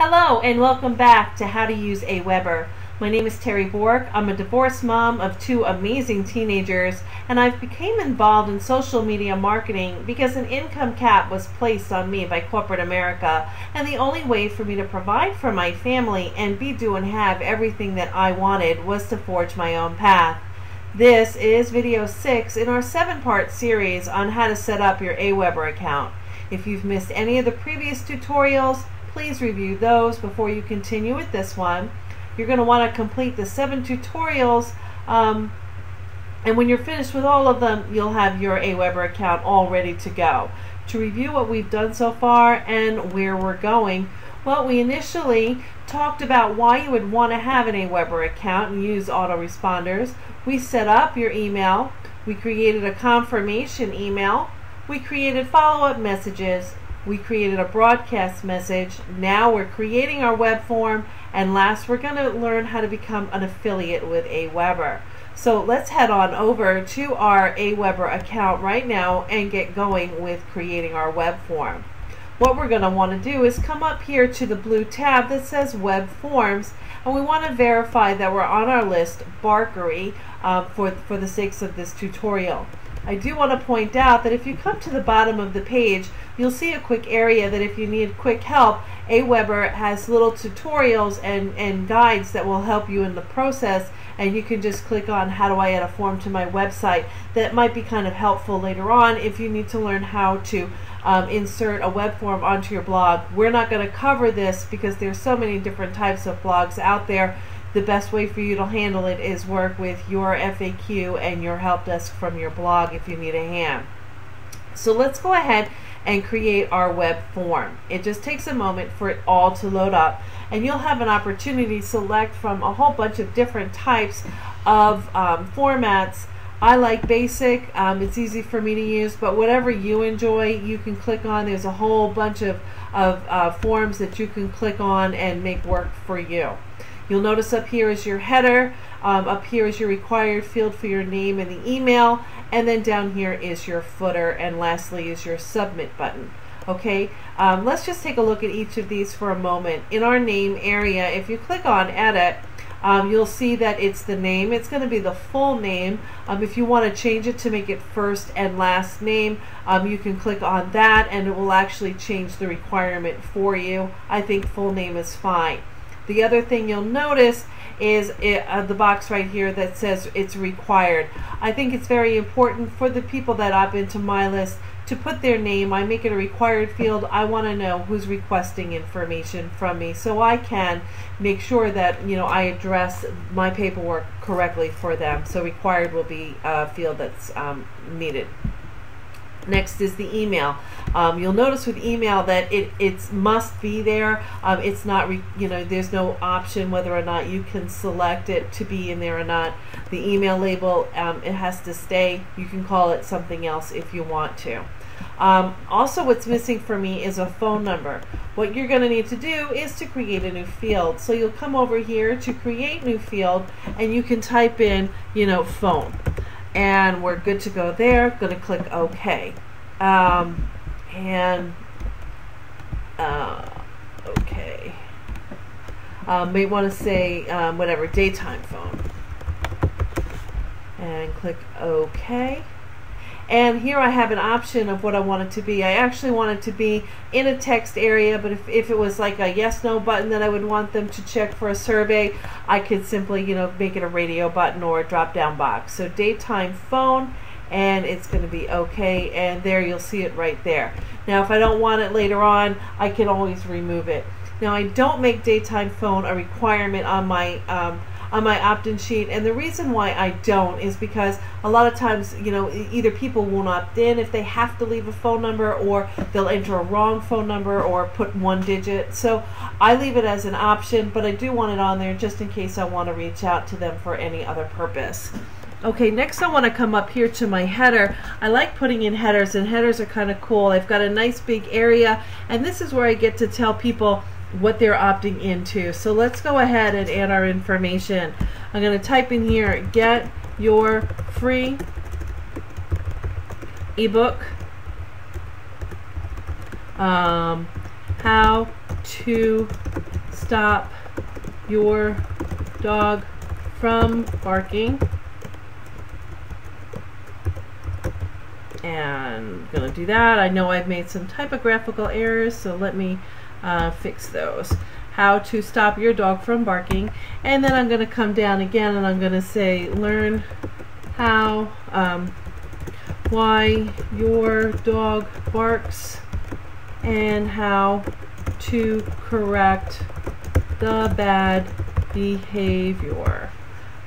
Hello and welcome back to How to Use Aweber. My name is Terri Bork. I'm a divorced mom of two amazing teenagers and I've became involved in social media marketing because an income cap was placed on me by corporate America and the only way for me to provide for my family and be do and have everything that I wanted was to forge my own path. This is video 6 in our 7-part series on how to set up your Aweber account. If you've missed any of the previous tutorials, please review those before you continue with this one. You're going to want to complete the seven tutorials um, and when you're finished with all of them, you'll have your Aweber account all ready to go. To review what we've done so far and where we're going, well, we initially talked about why you would want to have an Aweber account and use autoresponders. We set up your email. We created a confirmation email. We created follow-up messages we created a broadcast message. Now we're creating our web form. And last, we're going to learn how to become an affiliate with Aweber. So let's head on over to our Aweber account right now and get going with creating our web form. What we're going to want to do is come up here to the blue tab that says Web Forms and we want to verify that we're on our list Barkery uh, for, for the sakes of this tutorial. I do want to point out that if you come to the bottom of the page, you'll see a quick area that if you need quick help, Aweber has little tutorials and, and guides that will help you in the process and you can just click on how do I add a form to my website that might be kind of helpful later on if you need to learn how to um, insert a web form onto your blog. We're not going to cover this because there's so many different types of blogs out there the best way for you to handle it is work with your FAQ and your help desk from your blog if you need a hand. So let's go ahead and create our web form. It just takes a moment for it all to load up and you'll have an opportunity to select from a whole bunch of different types of um, formats. I like basic, um, it's easy for me to use, but whatever you enjoy, you can click on. There's a whole bunch of, of uh, forms that you can click on and make work for you. You'll notice up here is your header, um, up here is your required field for your name and the email, and then down here is your footer, and lastly is your submit button. Okay, um, let's just take a look at each of these for a moment. In our name area, if you click on edit, um, you'll see that it's the name. It's going to be the full name. Um, if you want to change it to make it first and last name, um, you can click on that and it will actually change the requirement for you. I think full name is fine. The other thing you'll notice is it, uh, the box right here that says it's required. I think it's very important for the people that opt into my list to put their name. I make it a required field. I want to know who's requesting information from me so I can make sure that you know I address my paperwork correctly for them. So required will be a field that's um, needed. Next is the email. Um, you'll notice with email that it it's must be there. Um, it's not, re, you know, there's no option whether or not you can select it to be in there or not. The email label, um, it has to stay. You can call it something else if you want to. Um, also, what's missing for me is a phone number. What you're going to need to do is to create a new field. So you'll come over here to create new field and you can type in, you know, phone and we're good to go there. Going to click OK. Um, and uh, okay. Um, may want to say um, whatever daytime phone and click OK. And here I have an option of what I want it to be. I actually want it to be in a text area, but if, if it was like a yes, no button that I would want them to check for a survey, I could simply, you know, make it a radio button or a drop down box. So daytime phone, and it's going to be okay, and there you'll see it right there. Now if I don't want it later on, I can always remove it. Now I don't make daytime phone a requirement on my um, on my opt-in sheet and the reason why I don't is because a lot of times you know either people won't opt in if they have to leave a phone number or they'll enter a wrong phone number or put one digit so I leave it as an option but I do want it on there just in case I want to reach out to them for any other purpose Okay, next I want to come up here to my header. I like putting in headers, and headers are kind of cool. I've got a nice big area, and this is where I get to tell people what they're opting into. So let's go ahead and add our information. I'm going to type in here, get your free ebook. Um, how to stop your dog from barking. And I'm going to do that. I know I've made some typographical errors, so let me uh, fix those. How to stop your dog from barking. And then I'm going to come down again and I'm going to say learn how, um, why your dog barks and how to correct the bad behavior.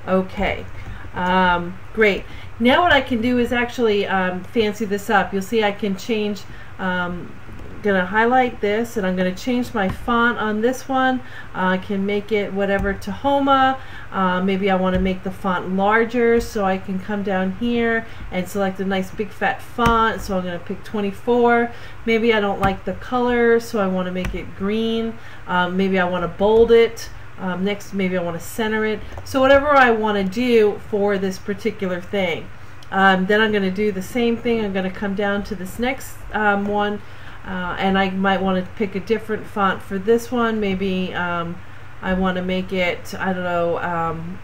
Okay, um, great. Now what I can do is actually um, fancy this up. You'll see I can change um, going to highlight this and I'm going to change my font on this one. Uh, I can make it whatever Tahoma. Uh, maybe I want to make the font larger so I can come down here and select a nice big fat font. So I'm going to pick 24. Maybe I don't like the color so I want to make it green. Um, maybe I want to bold it. Um, next maybe I want to center it. So whatever I want to do for this particular thing. Um, then I'm going to do the same thing. I'm going to come down to this next um, one uh, and I might want to pick a different font for this one. Maybe um, I want to make it, I don't know, um,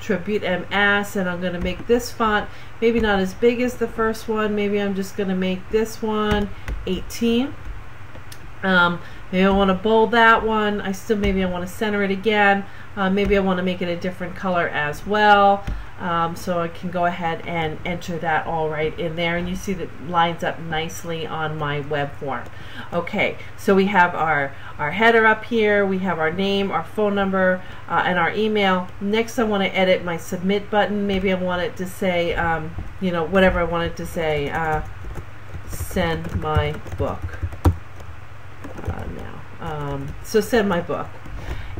Trebuchet MS, and I'm going to make this font maybe not as big as the first one. Maybe I'm just going to make this one 18. Um, maybe I want to bold that one. I still maybe I want to center it again. Uh, maybe I want to make it a different color as well. Um, so I can go ahead and enter that all right in there and you see that lines up nicely on my web form. Okay, so we have our, our header up here, we have our name, our phone number, uh, and our email. Next I want to edit my submit button. Maybe I want it to say, um, you know, whatever I want it to say, uh, send my book. Uh, now, um, so send my book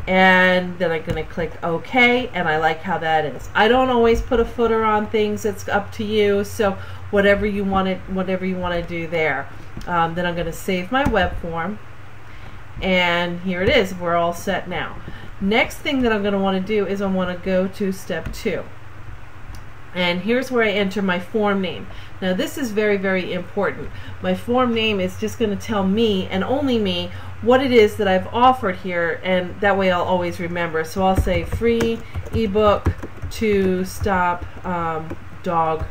and then I'm going to click OK and I like how that is. I don't always put a footer on things it's up to you so whatever you want it whatever you want to do there. Um, then I'm going to save my web form and here it is we're all set now. Next thing that I'm going to want to do is I want to go to step two and here's where I enter my form name. Now this is very, very important. My form name is just going to tell me and only me what it is that I've offered here and that way I'll always remember. So I'll say free ebook to stop um, dog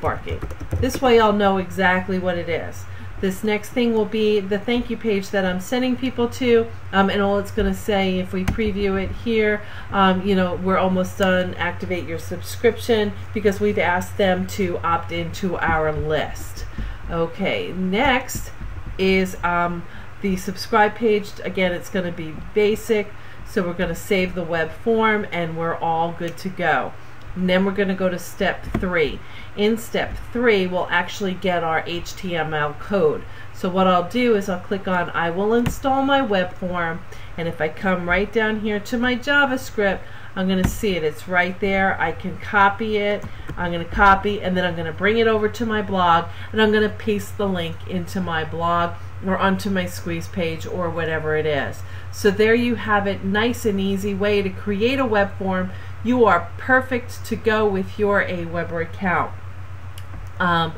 barking. This way I'll know exactly what it is. This next thing will be the thank you page that I'm sending people to, um, and all it's going to say, if we preview it here, um, you know, we're almost done, activate your subscription, because we've asked them to opt into our list. Okay, next is um, the subscribe page. Again, it's going to be basic, so we're going to save the web form, and we're all good to go. And then we're going to go to step three. In step three, we'll actually get our HTML code. So what I'll do is I'll click on I will install my web form and if I come right down here to my JavaScript I'm going to see it. It's right there. I can copy it. I'm going to copy and then I'm going to bring it over to my blog and I'm going to paste the link into my blog or onto my squeeze page or whatever it is. So there you have it. Nice and easy way to create a web form you are perfect to go with your AWeber account. Um,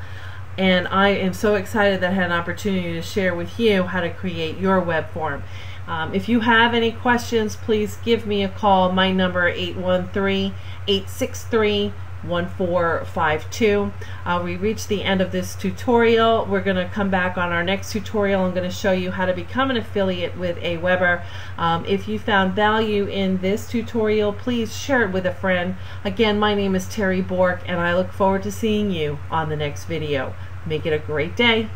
and I am so excited that I had an opportunity to share with you how to create your web form. Um, if you have any questions, please give me a call. My number 813 863 1452. Uh, we reached the end of this tutorial. We're going to come back on our next tutorial. I'm going to show you how to become an affiliate with AWeber. Um, if you found value in this tutorial, please share it with a friend. Again, my name is Terri Bork, and I look forward to seeing you on the next video. Make it a great day.